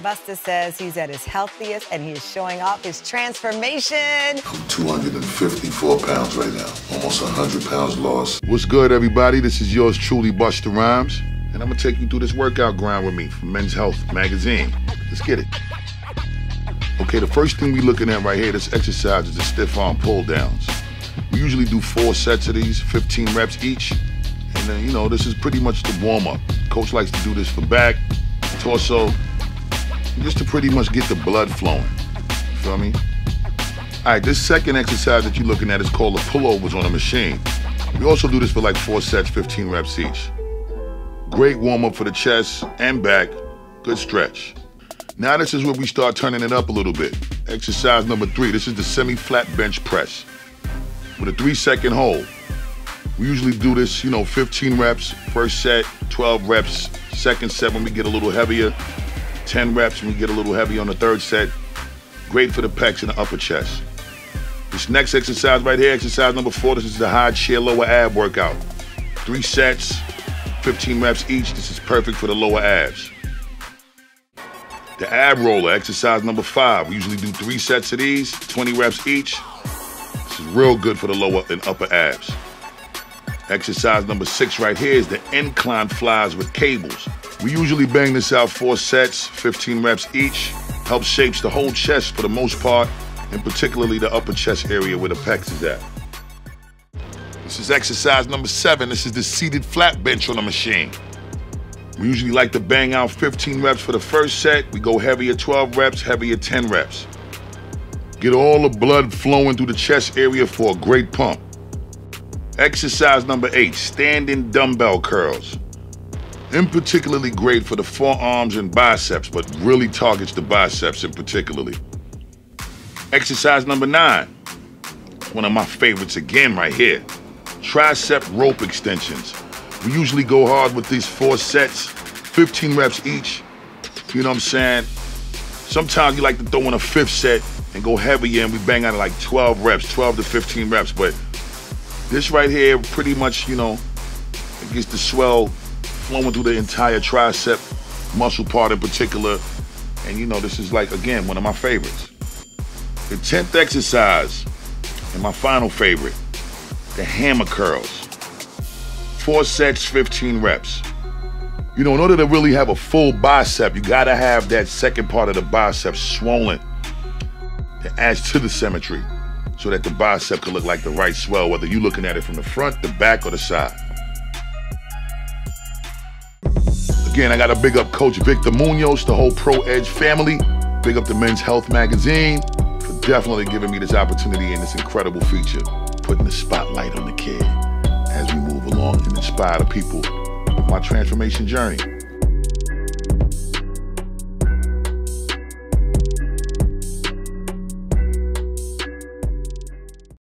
Busta says he's at his healthiest and he is showing off his transformation. I'm 254 pounds right now, almost 100 pounds lost. What's good, everybody? This is yours truly, Busta Rhymes, and I'm gonna take you through this workout grind with me from Men's Health Magazine. Let's get it. Okay, the first thing we're looking at right here, this exercise is the stiff arm pull downs. We usually do four sets of these, 15 reps each. And then, you know, this is pretty much the warm up. Coach likes to do this for back, torso, just to pretty much get the blood flowing. Feel me? All right, this second exercise that you're looking at is called the pullovers on a machine. We also do this for like four sets, 15 reps each. Great warm up for the chest and back. Good stretch. Now this is where we start turning it up a little bit. Exercise number three. This is the semi-flat bench press with a three second hold. We usually do this, you know, 15 reps, first set, 12 reps, second set when we get a little heavier, 10 reps when we get a little heavy on the third set. Great for the pecs and the upper chest. This next exercise right here, exercise number four, this is the high chair lower ab workout. Three sets, 15 reps each. This is perfect for the lower abs. The ab roller, exercise number five. We usually do three sets of these, 20 reps each. This is real good for the lower and upper abs. Exercise number six right here is the incline flies with cables. We usually bang this out four sets, 15 reps each. Helps shapes the whole chest for the most part, and particularly the upper chest area where the pecs is at. This is exercise number seven. This is the seated flat bench on the machine. We usually like to bang out 15 reps for the first set. We go heavier 12 reps, heavier 10 reps. Get all the blood flowing through the chest area for a great pump. Exercise number eight, standing dumbbell curls. In particularly great for the forearms and biceps, but really targets the biceps in particularly. Exercise number nine, one of my favorites again right here. Tricep rope extensions. We usually go hard with these four sets, 15 reps each. You know what I'm saying? Sometimes you like to throw in a fifth set and go heavier and we bang out like 12 reps, 12 to 15 reps, but this right here, pretty much, you know, it gets the swell flowing through the entire tricep muscle part in particular. And you know, this is like, again, one of my favorites. The 10th exercise, and my final favorite, the hammer curls. Four sets, 15 reps. You know, in order to really have a full bicep, you gotta have that second part of the bicep swollen. It adds to the symmetry so that the bicep can look like the right swell, whether you're looking at it from the front, the back, or the side. Again, I got to big up Coach Victor Munoz, the whole Pro Edge family. Big up the Men's Health Magazine for definitely giving me this opportunity and this incredible feature, putting the spotlight on the kid as we move along and inspire the people on my transformation journey.